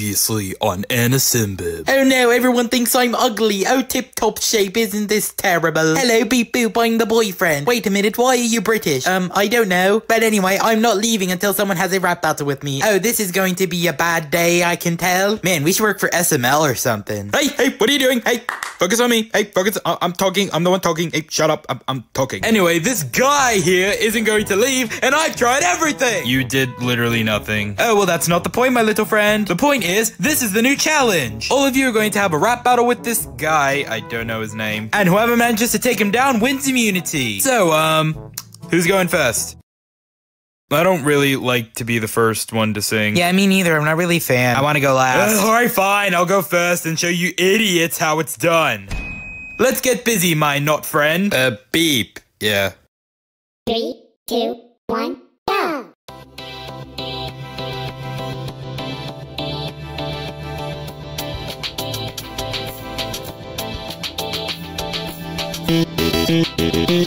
Previously on Anosimbib. Oh no, everyone thinks I'm ugly. Oh, tip top shape, isn't this terrible? Hello, beep boop, I'm the boyfriend. Wait a minute, why are you British? Um, I don't know. But anyway, I'm not leaving until someone has a rap battle with me. Oh, this is going to be a bad day, I can tell. Man, we should work for SML or something. Hey, hey, what are you doing? Hey, focus on me. Hey, focus. I- I'm talking. I'm the one talking. Hey, shut up. I'm, I'm talking. Anyway, this guy here isn't going to leave, and I've tried everything. You did literally nothing. Oh, well, that's not the point, my little friend. The point is, this is the new challenge. All of you are going to have a rap battle with this guy. I don't know his name. And whoever manages to take him down wins immunity. So, um, who's going first? I don't really like to be the first one to sing. Yeah, me neither. I'm not really a fan. I want to go last. Uh, Alright, fine. I'll go first and show you idiots how it's done. Let's get busy, my not friend. Uh, beep. Yeah. Three, two, one, Yeah.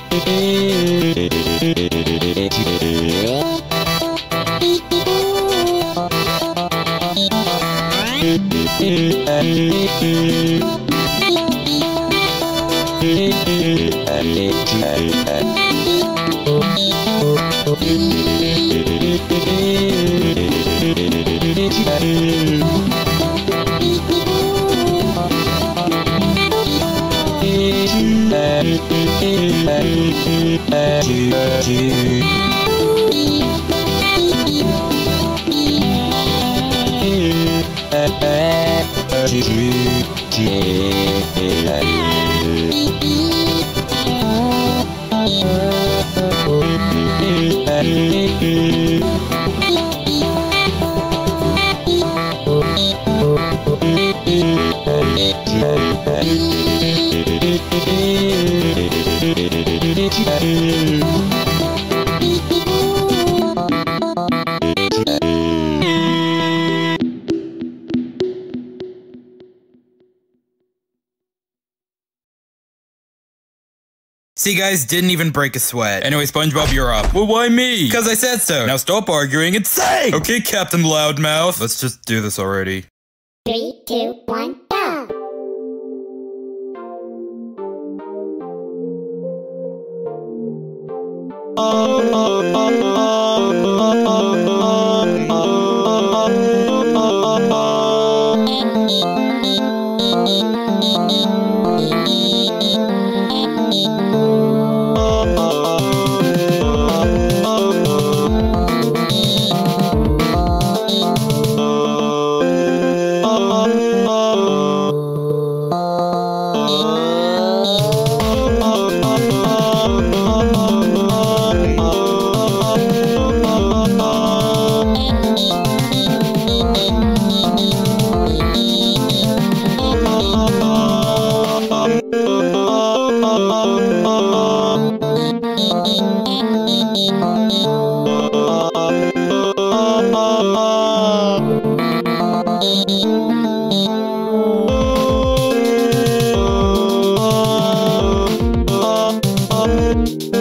Oh, See, guys, didn't even break a sweat. Anyway, SpongeBob, you're up. Well, why me? Because I said so. Now stop arguing and sing! Okay, Captain Loudmouth. Let's just do this already. Three, two, one, go! Oh, oh, oh,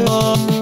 Three,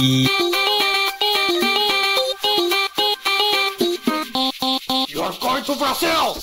You're going to Brazil!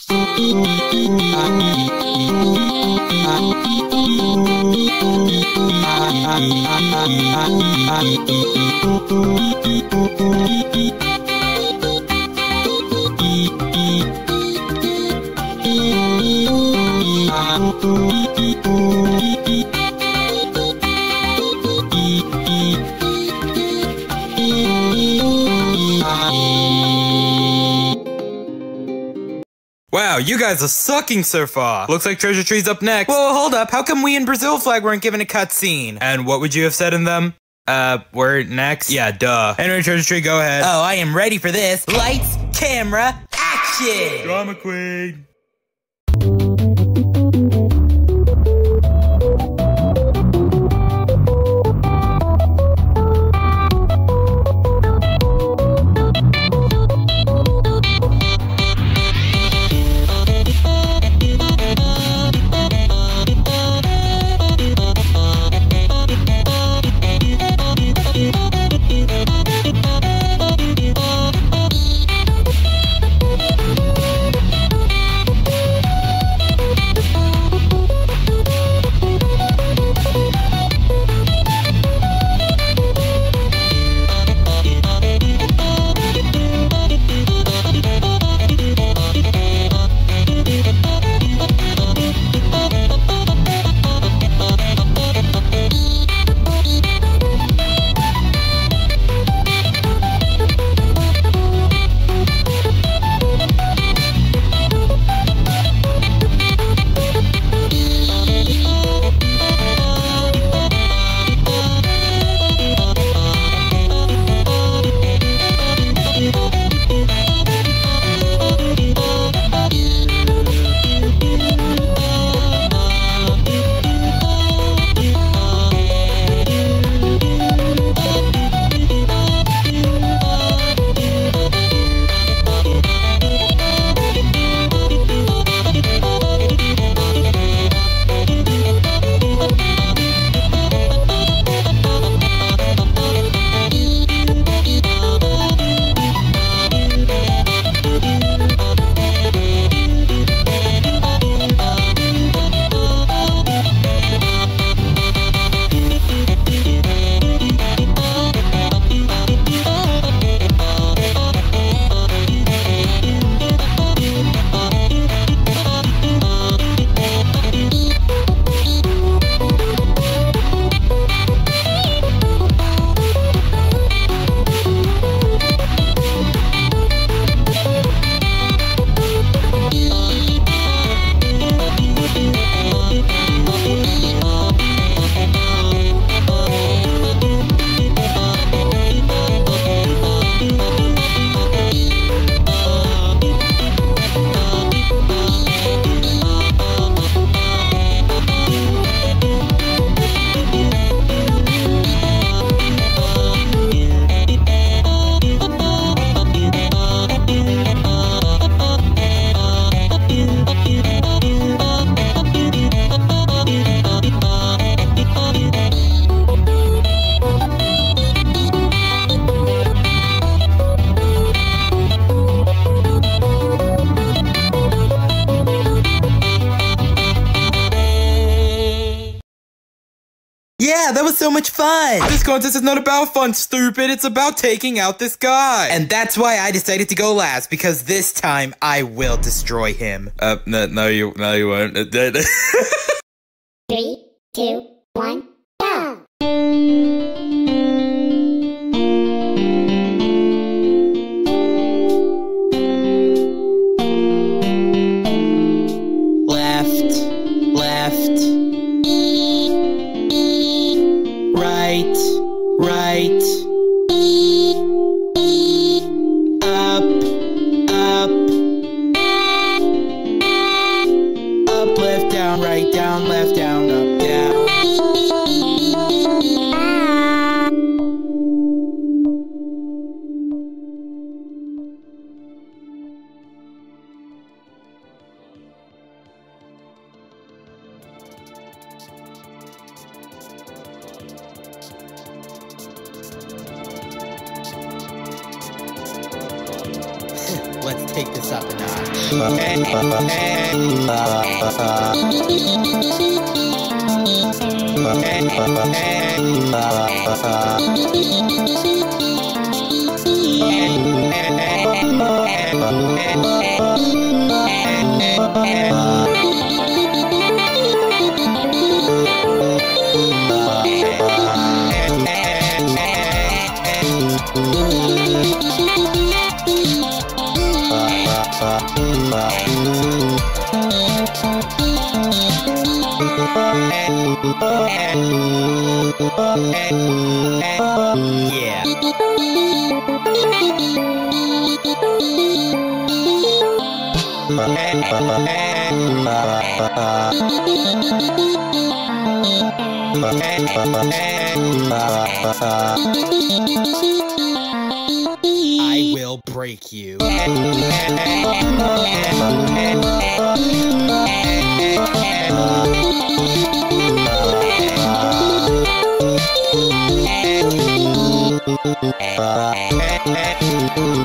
Wow, you guys are sucking so far. Looks like Treasure Tree's up next. Whoa, hold up. How come we in Brazil flag weren't given a cutscene? And what would you have said in them? Uh, we're next? Yeah, duh. Anyway, Treasure Tree, go ahead. Oh, I am ready for this. Lights, camera, action! Drama Queen. So much fun. This contest is not about fun, stupid. It's about taking out this guy. And that's why I decided to go last, because this time I will destroy him. uh, no, no, you, no, you won't. Three, two, one, take this up a Yeah. I will break you.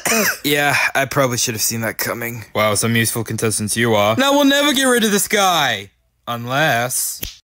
Yeah, I probably should have seen that coming. Wow, some useful contestants you are. Now we'll never get rid of this guy. Unless...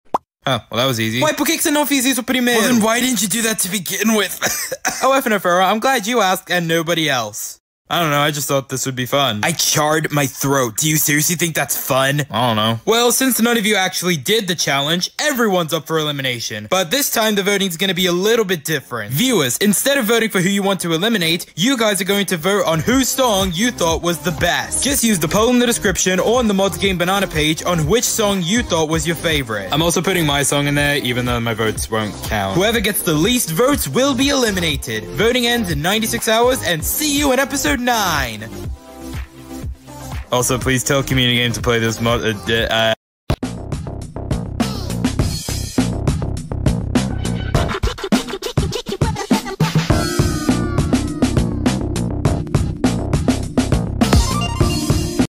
Oh, well that was easy. Why, por que você não fez isso primeiro? Well then why didn't you do that to begin with? oh, Efnafura, I'm glad you asked and nobody else. I don't know, I just thought this would be fun. I charred my throat. Do you seriously think that's fun? I don't know. Well, since none of you actually did the challenge, everyone's up for elimination. But this time, the voting's gonna be a little bit different. Viewers, instead of voting for who you want to eliminate, you guys are going to vote on whose song you thought was the best. Just use the poll in the description or on the Mods GameBanana page on which song you thought was your favorite. I'm also putting my song in there, even though my votes won't count. Whoever gets the least votes will be eliminated. Voting ends in 96 hours, and see you in episode 9. Also, please tell Community Game to play this mod. Uh, uh,